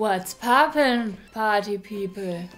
What's poppin', Party People?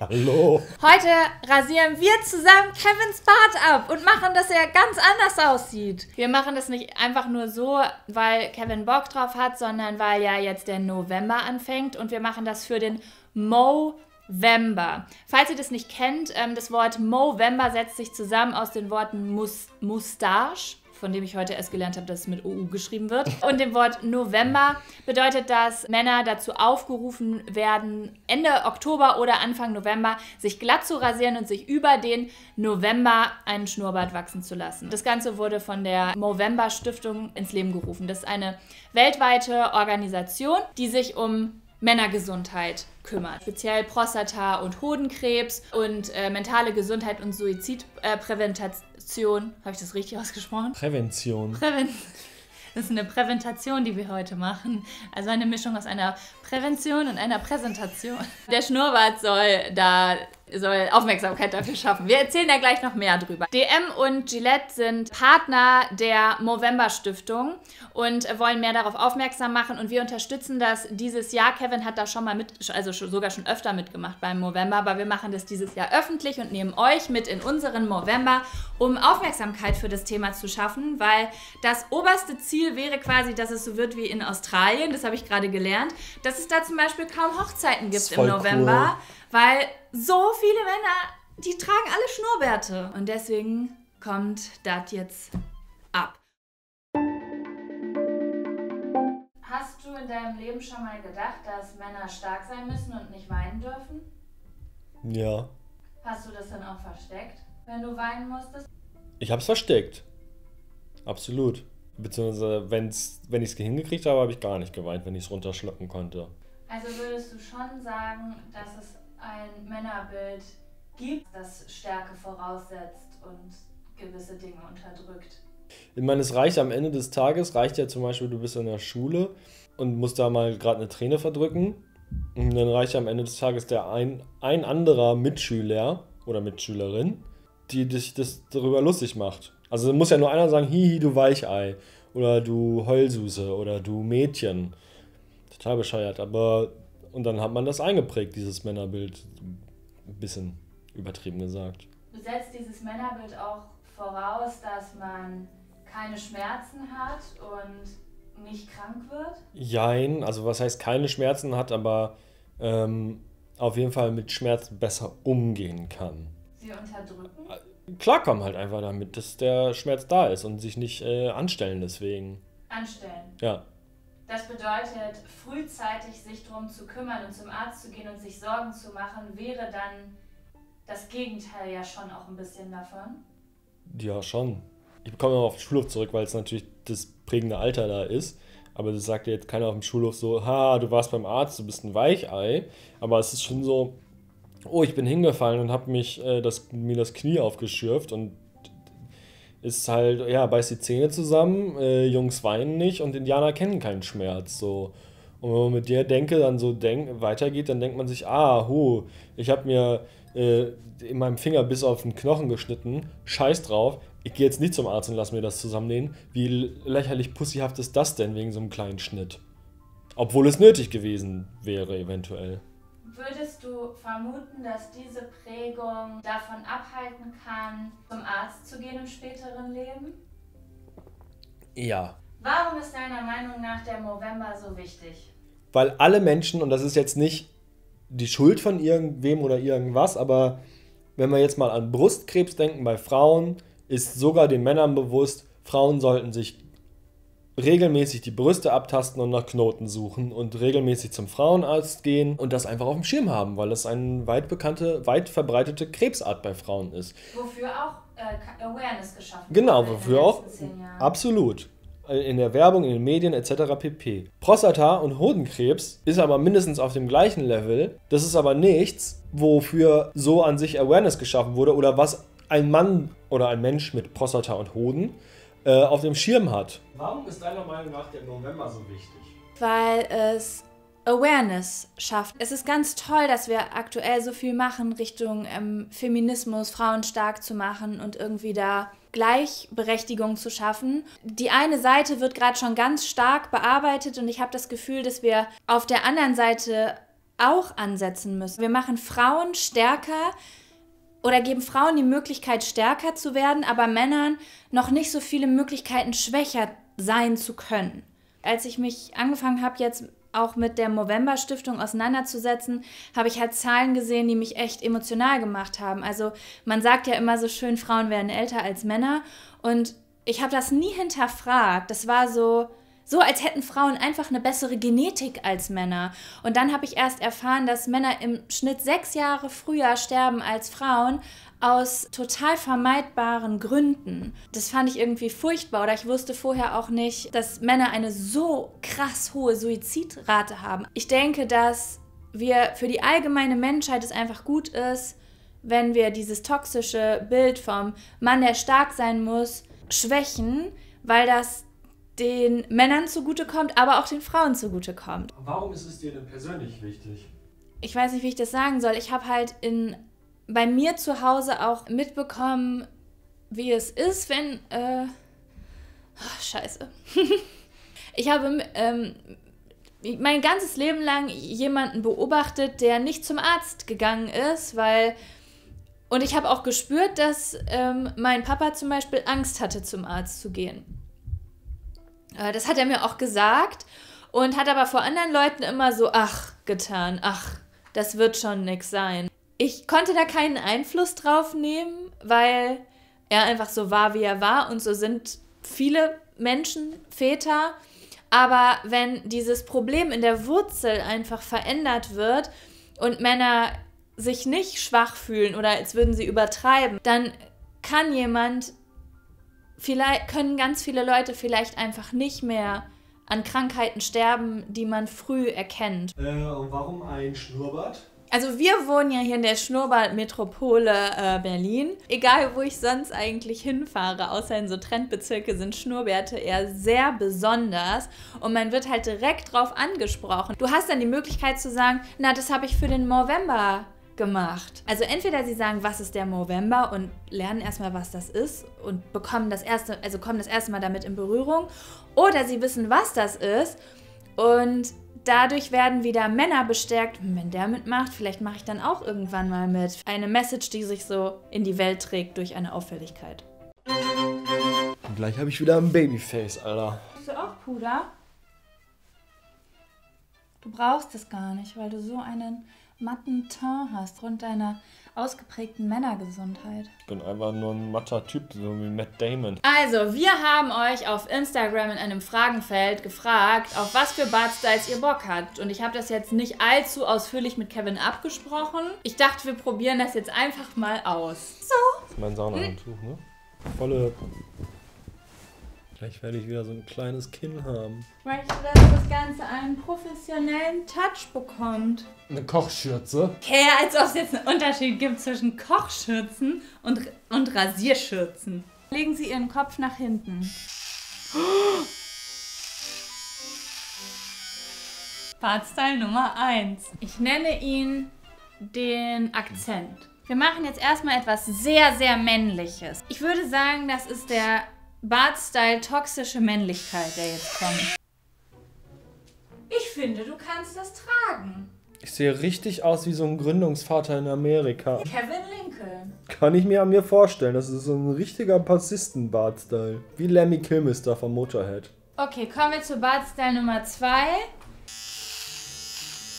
Hallo. Heute rasieren wir zusammen Kevins Bart ab und machen, dass er ganz anders aussieht. Wir machen das nicht einfach nur so, weil Kevin Bock drauf hat, sondern weil ja jetzt der November anfängt und wir machen das für den Movember. Falls ihr das nicht kennt, ähm, das Wort Movember setzt sich zusammen aus den Worten Mus Mustache von dem ich heute erst gelernt habe, dass es mit OU geschrieben wird. Und dem Wort November bedeutet, dass Männer dazu aufgerufen werden, Ende Oktober oder Anfang November sich glatt zu rasieren und sich über den November einen Schnurrbart wachsen zu lassen. Das Ganze wurde von der Movember Stiftung ins Leben gerufen. Das ist eine weltweite Organisation, die sich um Männergesundheit kümmert. Speziell Prostata- und Hodenkrebs und äh, mentale Gesundheit und Suizidprävention. Äh, Habe ich das richtig ausgesprochen? Prävention. Präven das ist eine Präventation, die wir heute machen. Also eine Mischung aus einer Prävention und einer Präsentation. Der Schnurrbart soll da soll Aufmerksamkeit dafür schaffen. Wir erzählen da gleich noch mehr drüber. DM und Gillette sind Partner der Movember Stiftung und wollen mehr darauf aufmerksam machen und wir unterstützen das dieses Jahr. Kevin hat da schon mal mit, also sogar schon öfter mitgemacht beim Movember, aber wir machen das dieses Jahr öffentlich und nehmen euch mit in unseren Movember, um Aufmerksamkeit für das Thema zu schaffen, weil das oberste Ziel wäre quasi, dass es so wird wie in Australien, das habe ich gerade gelernt, dass es da zum Beispiel kaum Hochzeiten gibt im November. Cool weil so viele Männer, die tragen alle Schnurrbärte. Und deswegen kommt das jetzt ab. Hast du in deinem Leben schon mal gedacht, dass Männer stark sein müssen und nicht weinen dürfen? Ja. Hast du das dann auch versteckt, wenn du weinen musstest? Ich hab's versteckt. Absolut. Beziehungsweise, wenn's, wenn ich es hingekriegt habe, habe ich gar nicht geweint, wenn ich es runterschlucken konnte. Also würdest du schon sagen, dass es ein Männerbild gibt, das Stärke voraussetzt und gewisse Dinge unterdrückt. Ich meine, es reicht am Ende des Tages, reicht ja zum Beispiel, du bist in der Schule und musst da mal gerade eine Träne verdrücken. Und dann reicht ja am Ende des Tages der ein, ein anderer Mitschüler oder Mitschülerin, die sich das darüber lustig macht. Also muss ja nur einer sagen, hihi, du Weichei oder du Heulsuse oder du Mädchen. Total bescheuert, aber und dann hat man das eingeprägt, dieses Männerbild. Ein bisschen übertrieben gesagt. Du setzt dieses Männerbild auch voraus, dass man keine Schmerzen hat und nicht krank wird? Jein, also was heißt keine Schmerzen hat, aber ähm, auf jeden Fall mit Schmerzen besser umgehen kann. Sie unterdrücken? Klarkommen halt einfach damit, dass der Schmerz da ist und sich nicht äh, anstellen deswegen. Anstellen? Ja. Das bedeutet, frühzeitig sich darum zu kümmern und zum Arzt zu gehen und sich Sorgen zu machen, wäre dann das Gegenteil ja schon auch ein bisschen davon. Ja, schon. Ich komme noch auf den Schulhof zurück, weil es natürlich das prägende Alter da ist. Aber das sagt ja jetzt keiner auf dem Schulhof so, ha, du warst beim Arzt, du bist ein Weichei. Aber es ist schon so, oh, ich bin hingefallen und habe äh, das, mir das Knie aufgeschürft und ist halt, ja, beißt die Zähne zusammen, äh, Jungs weinen nicht und Indianer kennen keinen Schmerz. So. Und wenn man mit der Denke dann so denk, weitergeht, dann denkt man sich, ah, hu, ich habe mir äh, in meinem Finger bis auf den Knochen geschnitten, scheiß drauf, ich gehe jetzt nicht zum Arzt und lass mir das zusammennähen. Wie lächerlich pussyhaft ist das denn wegen so einem kleinen Schnitt? Obwohl es nötig gewesen wäre, eventuell. Würdest du vermuten, dass diese Prägung davon abhalten kann, zum Arzt zu gehen im späteren Leben? Ja. Warum ist deiner Meinung nach der Movember so wichtig? Weil alle Menschen, und das ist jetzt nicht die Schuld von irgendwem oder irgendwas, aber wenn wir jetzt mal an Brustkrebs denken bei Frauen, ist sogar den Männern bewusst, Frauen sollten sich regelmäßig die Brüste abtasten und nach Knoten suchen und regelmäßig zum Frauenarzt gehen und das einfach auf dem Schirm haben, weil es eine weit bekannte, weit verbreitete Krebsart bei Frauen ist. Wofür auch äh, Awareness geschaffen wird. Genau, wofür auch. Absolut. In der Werbung, in den Medien etc. pp. Prostata- und Hodenkrebs ist aber mindestens auf dem gleichen Level. Das ist aber nichts, wofür so an sich Awareness geschaffen wurde oder was ein Mann oder ein Mensch mit Prostata und Hoden äh, auf dem Schirm hat. Warum ist deiner Meinung nach der November so wichtig? Weil es Awareness schafft. Es ist ganz toll, dass wir aktuell so viel machen Richtung ähm, Feminismus, Frauen stark zu machen und irgendwie da Gleichberechtigung zu schaffen. Die eine Seite wird gerade schon ganz stark bearbeitet und ich habe das Gefühl, dass wir auf der anderen Seite auch ansetzen müssen. Wir machen Frauen stärker oder geben Frauen die Möglichkeit, stärker zu werden, aber Männern noch nicht so viele Möglichkeiten, schwächer sein zu können. Als ich mich angefangen habe, jetzt auch mit der Movember Stiftung auseinanderzusetzen, habe ich halt Zahlen gesehen, die mich echt emotional gemacht haben. Also man sagt ja immer so schön, Frauen werden älter als Männer und ich habe das nie hinterfragt. Das war so, so als hätten Frauen einfach eine bessere Genetik als Männer. Und dann habe ich erst erfahren, dass Männer im Schnitt sechs Jahre früher sterben als Frauen aus total vermeidbaren Gründen. Das fand ich irgendwie furchtbar oder ich wusste vorher auch nicht, dass Männer eine so krass hohe Suizidrate haben. Ich denke, dass wir für die allgemeine Menschheit es einfach gut ist, wenn wir dieses toxische Bild vom Mann, der stark sein muss, schwächen, weil das den Männern zugutekommt, aber auch den Frauen zugutekommt. Warum ist es dir denn persönlich wichtig? Ich weiß nicht, wie ich das sagen soll. Ich habe halt in bei mir zu Hause auch mitbekommen, wie es ist, wenn. Äh, oh, scheiße. ich habe ähm, mein ganzes Leben lang jemanden beobachtet, der nicht zum Arzt gegangen ist, weil. Und ich habe auch gespürt, dass ähm, mein Papa zum Beispiel Angst hatte, zum Arzt zu gehen. Äh, das hat er mir auch gesagt und hat aber vor anderen Leuten immer so, ach, getan, ach, das wird schon nix sein ich konnte da keinen Einfluss drauf nehmen, weil er einfach so war, wie er war. Und so sind viele Menschen, Väter. Aber wenn dieses Problem in der Wurzel einfach verändert wird und Männer sich nicht schwach fühlen oder als würden sie übertreiben, dann kann jemand, vielleicht können ganz viele Leute vielleicht einfach nicht mehr an Krankheiten sterben, die man früh erkennt. Äh, und warum ein Schnurrbart? Also wir wohnen ja hier in der Schnurrbartmetropole äh, Berlin. Egal, wo ich sonst eigentlich hinfahre, außer in so Trendbezirke, sind Schnurrbärte eher sehr besonders. Und man wird halt direkt drauf angesprochen. Du hast dann die Möglichkeit zu sagen, na, das habe ich für den November gemacht. Also entweder sie sagen, was ist der November und lernen erstmal, was das ist und bekommen das erste, also kommen das erste Mal damit in Berührung. Oder sie wissen, was das ist und dadurch werden wieder Männer bestärkt, wenn der mitmacht, vielleicht mache ich dann auch irgendwann mal mit. Eine Message, die sich so in die Welt trägt durch eine Auffälligkeit. Und gleich habe ich wieder ein Babyface, Alter. Hast du auch Puder? Du brauchst es gar nicht, weil du so einen matten Teint hast, rund deiner ausgeprägten Männergesundheit. Ich bin einfach nur ein matter Typ, so wie Matt Damon. Also, wir haben euch auf Instagram in einem Fragenfeld gefragt, auf was für Bartstyles ihr Bock habt. Und ich habe das jetzt nicht allzu ausführlich mit Kevin abgesprochen. Ich dachte, wir probieren das jetzt einfach mal aus. So. Das ist mein Saunahandtuch, ne? Volle Gleich werde ich wieder so ein kleines Kinn haben. Ich möchte, dass das Ganze einen professionellen Touch bekommt. Eine Kochschürze? Okay, als ob es jetzt einen Unterschied gibt zwischen Kochschürzen und, und Rasierschürzen. Legen Sie Ihren Kopf nach hinten. Bartstyle Nummer 1. Ich nenne ihn den Akzent. Wir machen jetzt erstmal etwas sehr, sehr Männliches. Ich würde sagen, das ist der Bart-Style toxische Männlichkeit, der jetzt kommt. Ich finde, du kannst das tragen. Ich sehe richtig aus wie so ein Gründungsvater in Amerika. Kevin Lincoln. Kann ich mir an mir vorstellen. Das ist so ein richtiger Bassisten-Bart-Style. Wie Lemmy Kilmister von Motorhead. Okay, kommen wir zu Bart-Style Nummer 2.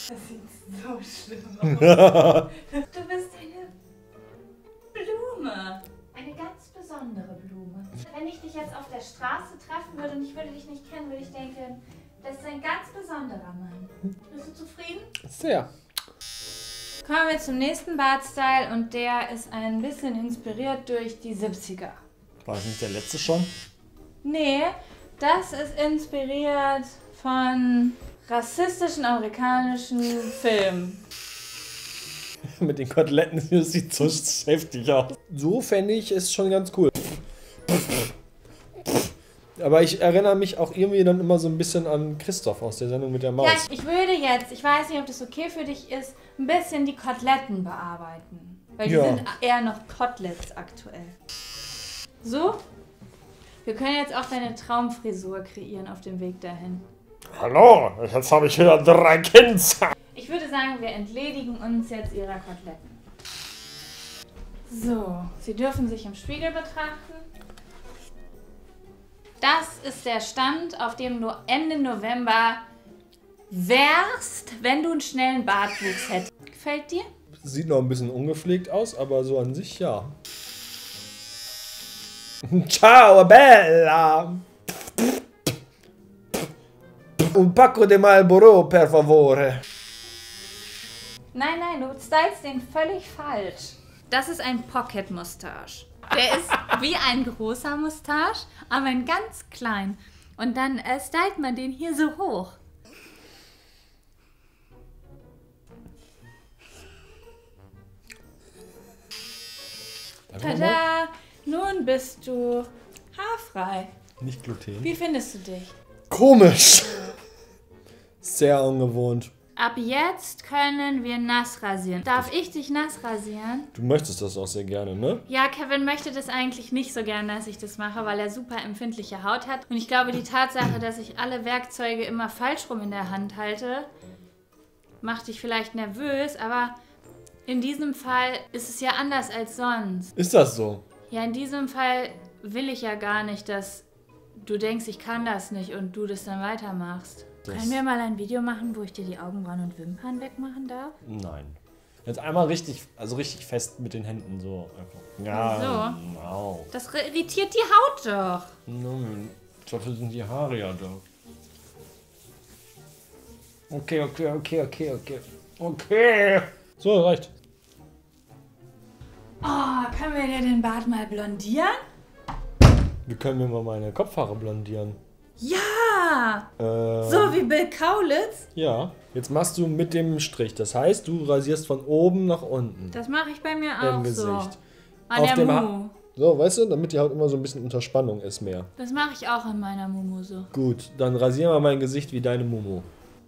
Das sieht so schlimm aus. Ein ganz besonderer Mann. Bist du zufrieden? Sehr. Kommen wir zum nächsten Bartstyle und der ist ein bisschen inspiriert durch die 70er. War das nicht der letzte schon? Nee, das ist inspiriert von rassistischen amerikanischen Filmen. Mit den Koteletten sieht so heftig aus. So fände ich es schon ganz cool. Aber ich erinnere mich auch irgendwie dann immer so ein bisschen an Christoph aus der Sendung mit der Maus. Ja, ich würde jetzt, ich weiß nicht, ob das okay für dich ist, ein bisschen die Koteletten bearbeiten. Weil die ja. sind eher noch Koteletts aktuell. So? Wir können jetzt auch deine Traumfrisur kreieren auf dem Weg dahin. Hallo, jetzt habe ich wieder drei Kinder. Ich würde sagen, wir entledigen uns jetzt ihrer Koteletten. So, Sie dürfen sich im Spiegel betrachten. Das ist der Stand, auf dem du Ende November wärst, wenn du einen schnellen Bartwuchs hättest. Gefällt dir? Sieht noch ein bisschen ungepflegt aus, aber so an sich ja. Ciao, Bella! Un pacco di Marlboro, per favore. Nein, nein, du stylst den völlig falsch. Das ist ein Pocket Mustache. Der ist wie ein großer Mustache, aber ein ganz klein. Und dann äh, stylt man den hier so hoch. Tada! Nun bist du haarfrei. Nicht Gluten. Wie findest du dich? Komisch. Sehr ungewohnt. Ab jetzt können wir nass rasieren. Darf ich dich nass rasieren? Du möchtest das auch sehr gerne, ne? Ja, Kevin möchte das eigentlich nicht so gerne, dass ich das mache, weil er super empfindliche Haut hat. Und ich glaube, die Tatsache, dass ich alle Werkzeuge immer falsch rum in der Hand halte, macht dich vielleicht nervös, aber in diesem Fall ist es ja anders als sonst. Ist das so? Ja, in diesem Fall will ich ja gar nicht, dass du denkst, ich kann das nicht und du das dann weitermachst. Können wir mal ein Video machen, wo ich dir die Augenbrauen und Wimpern wegmachen darf? Nein. Jetzt einmal richtig, also richtig fest mit den Händen so einfach. Ja. Wow. Das irritiert die Haut doch. Nein, dafür sind die Haare ja da. Okay, okay, okay, okay, okay. Okay. So, reicht. Oh, können wir dir den Bart mal blondieren? Wir können mir mal meine Kopfhaare blondieren. Ja! Äh, So wie Bill Kaulitz? Ja. Jetzt machst du mit dem Strich. Das heißt, du rasierst von oben nach unten. Das mache ich bei mir Im auch Gesicht. so. An Auf der dem Ha- Mumu. So, weißt du, damit die Haut immer so ein bisschen unter Spannung ist mehr. Das mache ich auch an meiner Mumu so. Gut, dann rasieren wir mein Gesicht wie deine Mumu.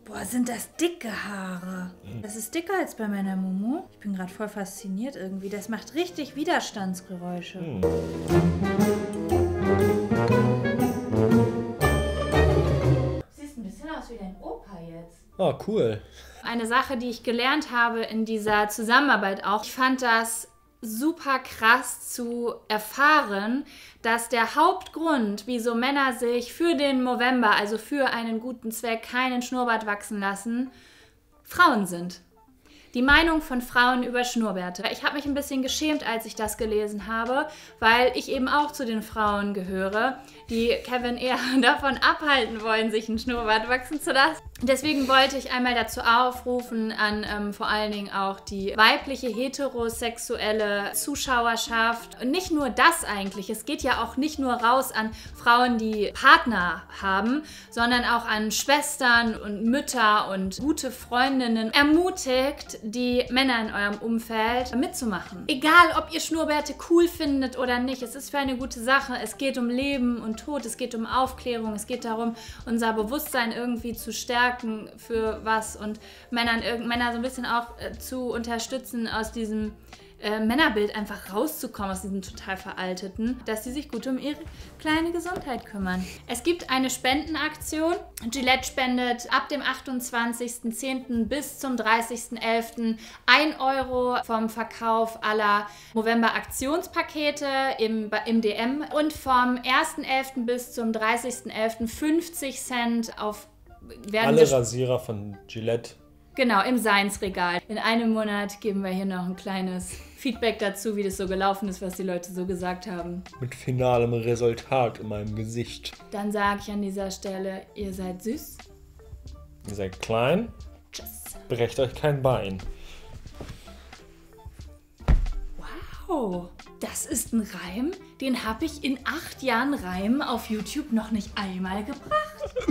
Boah, sind das dicke Haare. Das ist dicker als bei meiner Mumu. Ich bin gerade voll fasziniert irgendwie. Das macht richtig Widerstandsgeräusche. Hm. Wie dein Opa jetzt. Ah, cool. Eine Sache, die ich gelernt habe in dieser Zusammenarbeit auch, ich fand das super krass zu erfahren, dass der Hauptgrund, wieso Männer sich für den November, also für einen guten Zweck, keinen Schnurrbart wachsen lassen, Frauen sind. Die Meinung von Frauen über Schnurrbärte. Ich habe mich ein bisschen geschämt, als ich das gelesen habe, weil ich eben auch zu den Frauen gehöre, die Kevin eher davon abhalten wollen, sich einen Schnurrbart wachsen zu lassen. Deswegen wollte ich einmal dazu aufrufen, an ähm, vor allen Dingen auch die weibliche heterosexuelle Zuschauerschaft. Und nicht nur das eigentlich. Es geht ja auch nicht nur raus an Frauen, die Partner haben, sondern auch an Schwestern und Mütter und gute Freundinnen. Ermutigt die Männer in eurem Umfeld mitzumachen. Egal, ob ihr Schnurrbärte cool findet oder nicht. Es ist für eine gute Sache. Es geht um Leben und Tod. Es geht um Aufklärung. Es geht darum, unser Bewusstsein irgendwie zu stärken für was und Männern, Männer so ein bisschen auch äh, zu unterstützen, aus diesem äh, Männerbild einfach rauszukommen, aus diesem total veralteten, dass sie sich gut um ihre kleine Gesundheit kümmern. Es gibt eine Spendenaktion. Gillette spendet ab dem 28.10. bis zum 30.11. 1 Euro vom Verkauf aller November-Aktionspakete im, im DM und vom 1.11. bis zum 30.11. 50 Cent auf Alle Rasierer von Gillette. Genau, im Seinsregal. In einem Monat geben wir hier noch ein kleines Feedback dazu, wie das so gelaufen ist, was die Leute so gesagt haben. Mit finalem Resultat in meinem Gesicht. Dann sage ich an dieser Stelle, ihr seid süß. Ihr seid klein, Tschüss. brecht euch kein Bein. Wow, das ist ein Reim, den habe ich in acht Jahren Reim auf YouTube noch nicht einmal gebracht.